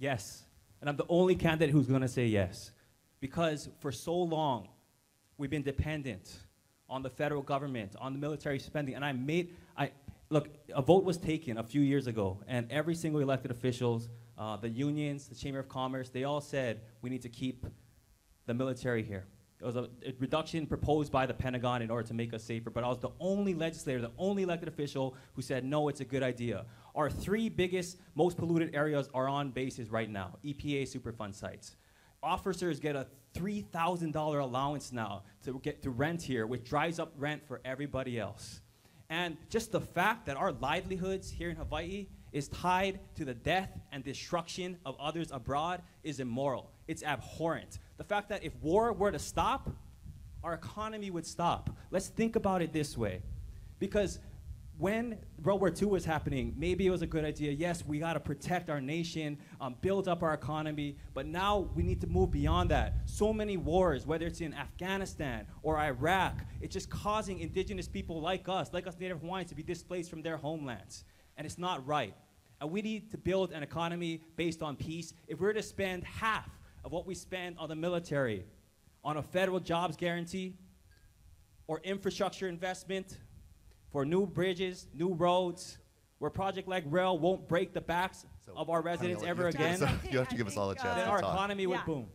Yes. And I'm the only candidate who's going to say yes. Because for so long, we've been dependent on the federal government, on the military spending. And I made, I, look, a vote was taken a few years ago, and every single elected officials, uh, the unions, the Chamber of Commerce, they all said we need to keep the military here. It was a, a reduction proposed by the Pentagon in order to make us safer, but I was the only legislator, the only elected official who said, no, it's a good idea. Our three biggest, most polluted areas are on bases right now, EPA Superfund sites. Officers get a $3,000 allowance now to get to rent here, which drives up rent for everybody else. And just the fact that our livelihoods here in Hawaii is tied to the death and destruction of others abroad is immoral. It's abhorrent. The fact that if war were to stop, our economy would stop. Let's think about it this way. Because when World War II was happening, maybe it was a good idea. Yes, we got to protect our nation, um, build up our economy, but now we need to move beyond that. So many wars, whether it's in Afghanistan or Iraq, it's just causing indigenous people like us, like us Native Hawaiians, to be displaced from their homelands. And it's not right. And we need to build an economy based on peace. If we're to spend half of what we spend on the military, on a federal jobs guarantee, or infrastructure investment, for new bridges, new roads, where project like rail won't break the backs So, of our residents Pamela, ever you have to give again, us a- you have to give us all a chance then uh, our to talk. economy would boom.